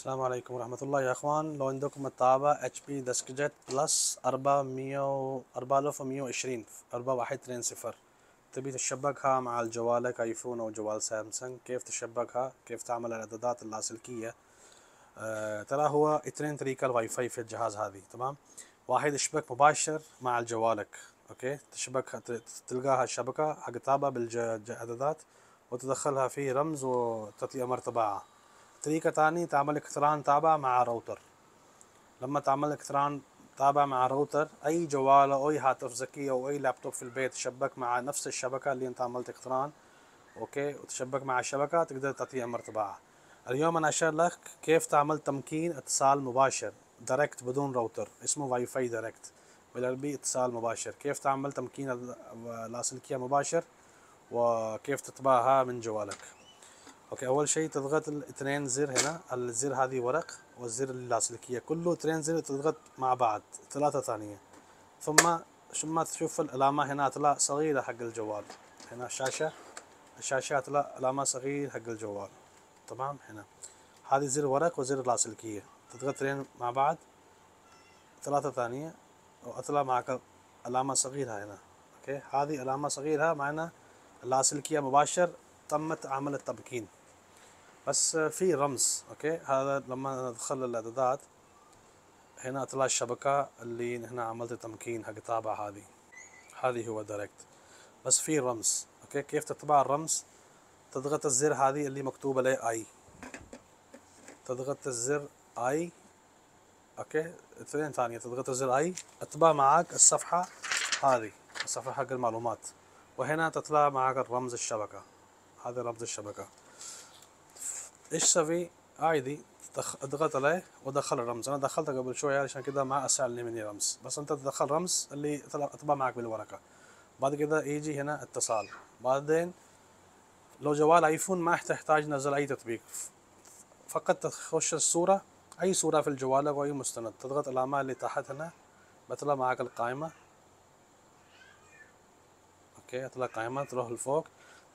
السلام عليكم ورحمة الله يا إخوان. لو عندكم الطابع اتش بي ديسك جيت بلس 400 4120 4120 تبي تشبكها مع الجوالك آيفون أو جوال سامسونج؟ كيف تشبكها؟ كيف تعمل الإعدادات اللاسلكية؟ آه ترى هو اثنين طريقة الواي فاي في الجهاز هذه تمام؟ واحد يشبك مباشر مع جوالك okay? تشبك تلقاها الشبكة حق طابع بالاعدادات وتدخلها في رمز وتعطي أمر تبعها طريقة تانية تعمل اقتران تابع مع راوتر لما تعمل اقتران تابع مع راوتر أي جوال أو أي هاتف ذكي أو أي لابتوب في البيت تشبك مع نفس الشبكة اللي أنت عملت اقتران okay? وتشبك مع الشبكة تقدر تعطيه أمر تبعها اليوم أنا أشير لك كيف تعمل تمكين اتصال مباشر direct بدون راوتر اسمه Wi-Fi direct بالعربي اتصال مباشر. كيف تعمل تمكين لاسلكية مباشر؟ وكيف تطبعها من جوالك؟ أوكي أول شيء تضغط الاثنين زر هنا. الزر هذه ورق والزر اللاسلكيه كله اثنين زر تضغط مع بعض ثلاثة ثانية. ثم ثم تشوف العلامة هنا طلع صغيرة حق الجوال. هنا الشاشة الشاشة طلع علامة صغيرة حق الجوال. تمام؟ هنا. هذه زر ورق وزر لاسلكية تضغط اثنين مع بعض ثلاثة ثانية وأطلع معك علامة صغيرة هنا. okay? هذه علامة صغيرة معنا اللاسلكية مباشر تمت عمل التمكين. بس في رمز أوكي؟ هذا لما ندخل الإعدادات هنا طلع الشبكة اللي هنا عملت التمكين حق طابع هذه. هذه هو direct بس في رمز okay? كيف تطبع الرمز؟ تضغط الزر هذه اللي مكتوب عليه i تضغط الزر i okay? اثنين ثانية تضغط الزر i أطبع معك الصفحة هذه الصفحة حق المعلومات. وهنا تطلع معك الرمز الشبكة. هذا رمز الشبكة. إيش سوي؟ عادي اضغط عليه ودخل الرمز. أنا دخلته قبل شوية عشان كده ما أسألني مني رمز. بس أنت تدخل رمز اللي طبع معك بالورقة. بعد كده يجي هنا اتصال. بعدين لو جوال آيفون ما تحتاج نزل أي تطبيق. فقط تخش الصورة. أي صورة في الجوال أو أي مستند. تضغط العلامة اللي تحت هنا. بطلع معك القائمة. okay اطلع قائمة تروح لفوق.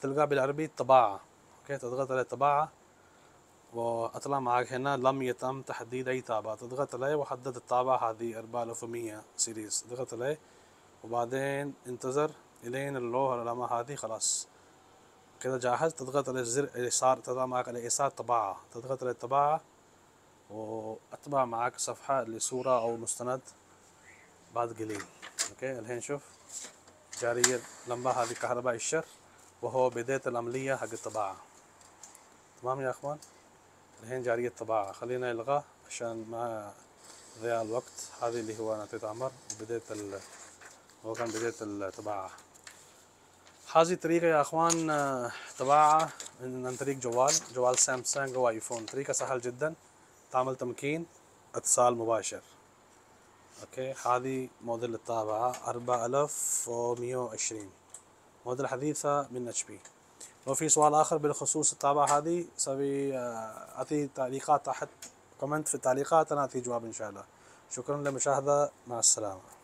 تلقى بالعربي طباعة. okay تضغط على طباعة. وأطلع معك هنا لم يتم تحديد أي طابعة تضغط عليه وحدد الطابعة هذه 4100 series تضغط عليه وبعدين انتظر إلين اللوحة العلامة هذه خلاص. كده جاهز؟ تضغط على الزر اليسار تضع معك على اليسار طباعة. تضغط على الطباعة واطبع معك صفحة لصورة أو مستند بعد قليل. أوكي؟ الحين شوف. جارية لمبة هذه كهرباء الشر وهو بداية العملية حق الطباعة. تمام يا إخوان؟ الحين جارية الطباعة خلينا نلغاه عشان ما ضياع الوقت. هذه اللي هو نعطيت عمر بداية ال هو كان بداية الطباعة. هذه طريقة يا أخوان طباعة من طريق جوال جوال سامسونج أو آيفون. طريقة سهل جدا تعمل تمكين اتصال مباشر. أوكي؟ هذه موديل الطابعة أربعة ألف ومية وعشرين. موديل حديثة من اتش بي لو في سؤال آخر بالخصوص الطابعة هذه سوي آه، أعطي تعليقات تحت كومنت في التعليقات أنا أعطي جواب إن شاء الله. شكرا للمشاهدة مع السلامة.